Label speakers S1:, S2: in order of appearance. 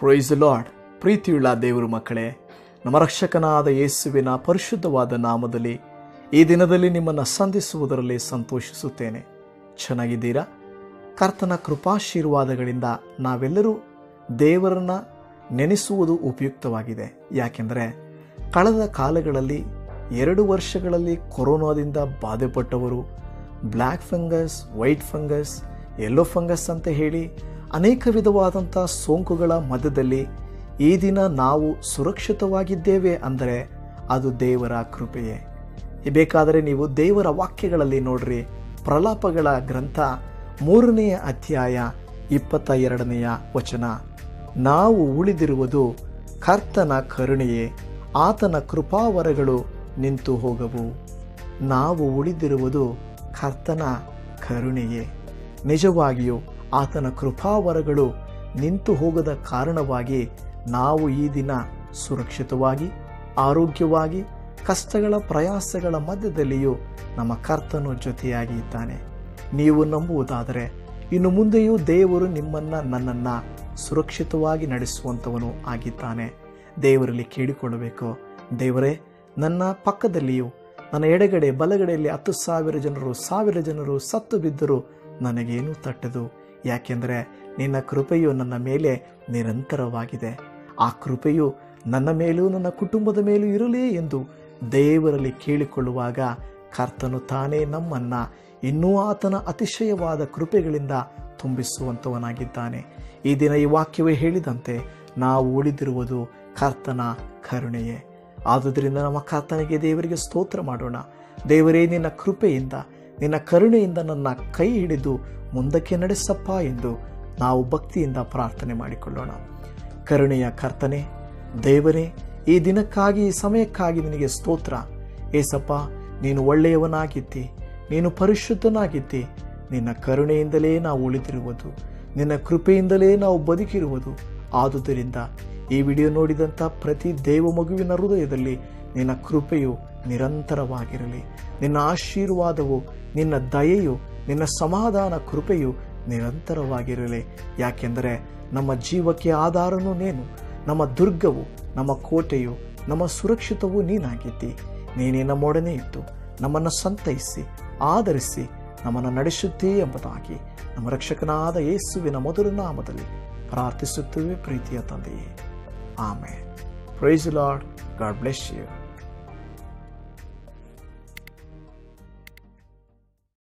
S1: ಪ್ರೊಯ್ಸ್ lord ಪ್ರೀತಿಯುಳ್ಳ ದೇವರು ಮಕ್ಕಳೇ, ನಮ್ಮ ರಕ್ಷಕನಾದ ಯೇಸುವಿನ ಪರಿಶುದ್ಧವಾದ ನಾಮದಲ್ಲಿ ಈ ದಿನದಲ್ಲಿ ನಿಮ್ಮನ್ನು ಸಂಧಿಸುವುದರಲ್ಲಿ ಸಂತೋಷಿಸುತ್ತೇನೆ. ಚೆನ್ನಾಗಿದ್ದೀರಾ ಕರ್ತನ ಕೃಪಾಶೀರ್ವಾದಗಳಿಂದ ನಾವೆಲ್ಲರೂ ದೇವರನ್ನ ನೆನೆಸುವುದು ಉಪಯುಕ್ತವಾಗಿದೆ. ಯಾಕೆಂದರೆ, ಕಳೆದ ಕಾಲಗಳಲ್ಲಿ, ಎರಡು ವರ್ಷಗಳಲ್ಲಿ ಕೊರೋನಾದಿಂದ ಬಾಧೆಪಟ್ಟವರು black fungus, white fungus, yellow fungus ಅಂತ ಹೇಳಿ ಅನೇಕ ವಿಧವಾದಂಥ ಸೋಂಕುಗಳ ಮಧ್ಯದಲ್ಲಿ ಈ ದಿನ ನಾವು ಸುರಕ್ಷಿತವಾಗಿದ್ದೇವೆ ಅಂದರೆ ಅದು ದೇವರ ಕೃಪೆಯೇ. ಬೇಕಾದರೆ ನೀವು ದೇವರ ವಾಕ್ಯಗಳಲ್ಲಿ ನೋಡ್ರಿ ಪ್ರಲಾಪಗಳ ಗ್ರಂಥ ಮೂರನೆಯ ಅಧ್ಯಾಯ ಇಪ್ಪತ್ತ ಎರಡನೆಯ ವಚನ. ನಾವು ಉಳಿದಿರುವುದು ಕರ್ತನ ಕರುಣೆಯೇ, ಆತನ ಕೃಪಾವರಗಳು ನಿಂತು ಹೋಗವು. ನಾವು ಉಳಿದಿರುವುದು ಕರ್ತನ ಕರುಣೆಯೇ. ನಿಜವಾಗಿಯೂ ಆತನ ಕೃಪಾವರಗಳು ನಿಂತು ಹೋಗದ ಕಾರಣವಾಗಿ ನಾವು ಈ ದಿನ ಸುರಕ್ಷಿತವಾಗಿ, ಆರೋಗ್ಯವಾಗಿ, ಕಷ್ಟಗಳ ಪ್ರಯಾಸಗಳ ಮಧ್ಯದಲ್ಲಿಯೂ ನಮ್ಮ ಕರ್ತನು ಜೊತೆಯಾಗಿ ಇದ್ದಾನೆ ನೀವು ನಂಬುವುದಾದರೆ, ಇನ್ನು ಮುಂದೆಯೂ ದೇವರು ನಿಮ್ಮನ್ನ ನನ್ನನ್ನ ಸುರಕ್ಷಿತವಾಗಿ ನಡೆಸುವಂಥವನು ಆಗಿದ್ದಾನೆ. ದೇವರಲ್ಲಿ ಕೇಳಿಕೊಳ್ಳಬೇಕು. ದೇವರೇ, ನನ್ನ ಪಕ್ಕದಲ್ಲಿಯೂ, ನನ್ನ ಎಡಗಡೆ ಬಲಗಡೆಯಲ್ಲಿ ಹತ್ತು ಸಾವಿರ ಜನರು ಸಾವಿರ ಜನರು ಸತ್ತು ಬಿದ್ದರೂ ನನಗೇನು ತಟ್ಟದು? ಯಾಕೆಂದರೆ ನಿನ್ನ ಕೃಪೆಯು ನನ್ನ ಮೇಲೆ ನಿರಂತರವಾಗಿದೆ. ಆ ಕೃಪೆಯು ನನ್ನ ಮೇಲೂ ನನ್ನ ಕುಟುಂಬದ ಮೇಲೂ ಇರಲಿ ಎಂದು ದೇವರಲ್ಲಿ ಕೇಳಿಕೊಳ್ಳುವಾಗ ಕರ್ತನು ತಾನೇ ನಮ್ಮನ್ನು ಇನ್ನೂ ಆತನ ಅತಿಶಯವಾದ ಕೃಪೆಗಳಿಂದ ತುಂಬಿಸುವಂಥವನಾಗಿದ್ದಾನೆ ಈ ದಿನ ಈ ವಾಕ್ಯವೇ ಹೇಳಿದಂತೆ ನಾವು ಉಳಿದಿರುವುದು ಕರ್ತನ ಕರುಣೆಯೇ. ಆದುದರಿಂದ ನಮ್ಮ ಕರ್ತನಿಗೆ ದೇವರಿಗೆ ಸ್ತೋತ್ರ ಮಾಡೋಣ. ದೇವರೇ, ನಿನ್ನ ಕೃಪೆಯಿಂದ ನಿನ್ನ ಕರುಣೆಯಿಂದ ನನ್ನ ಕೈ ಹಿಡಿದು ಮುಂದಕ್ಕೆ ನಡೆಸಪ್ಪ ಎಂದು ನಾವು ಭಕ್ತಿಯಿಂದ ಪ್ರಾರ್ಥನೆ ಮಾಡಿಕೊಳ್ಳೋಣ. ಕರುಣೆಯ ಕರ್ತನೆ, ದೇವರೇ, ಈ ದಿನಕ್ಕಾಗಿ, ಈ ಸಮಯಕ್ಕಾಗಿ ನಿನಗೆ ಸ್ತೋತ್ರ. ಏಸಪ್ಪ, ನೀನು ಒಳ್ಳೆಯವನಾಗಿದ್ದಿ, ನೀನು ಪರಿಶುದ್ಧನಾಗಿದ್ದಿ. ನಿನ್ನ ಕರುಣೆಯಿಂದಲೇ ನಾವು ಉಳಿದಿರುವುದು, ನಿನ್ನ ಕೃಪೆಯಿಂದಲೇ ನಾವು ಬದುಕಿರುವುದು. ಆದುದರಿಂದ ಈ ವಿಡಿಯೋ ನೋಡಿದಂಥ ಪ್ರತಿ ದೇವ ಮಗುವಿನ ಹೃದಯದಲ್ಲಿ ನಿನ್ನ ಕೃಪೆಯು ನಿರಂತರವಾಗಿರಲಿ. ನಿನ್ನ ಆಶೀರ್ವಾದವು, ನಿನ್ನ ದಯೆಯು, ನಿನ್ನ ಸಮಾಧಾನ ಕೃಪೆಯು ನಿರಂತರವಾಗಿರಲಿ. ಯಾಕೆಂದರೆ ನಮ್ಮ ಜೀವಕ್ಕೆ ಆಧಾರನೂ ನೀನು. ನಮ್ಮ ದುರ್ಗವು, ನಮ್ಮ ಕೋಟೆಯು, ನಮ್ಮ ಸುರಕ್ಷಿತವೂ ನೀನಾಗಿದ್ದಿ. ನೀನೇ ನಮ್ಮೊಡನೆ ಇತ್ತು ನಮ್ಮನ್ನು ಸಂತೈಸಿ, ಆಧರಿಸಿ, ನಮ್ಮನ್ನು ನಡೆಸುತ್ತೀ ಎಂಬುದಾಗಿ. ನಮ್ಮ ರಕ್ಷಕನಾದ ಯೇಸುವಿನ ಮೊದಲ ನಾಮದಲ್ಲಿ ಪ್ರಾರ್ಥಿಸುತ್ತೇವೆ ಪ್ರೀತಿಯ ತಂದೆಯೇ. ಆಮೇಲೆ praise Lord God bless you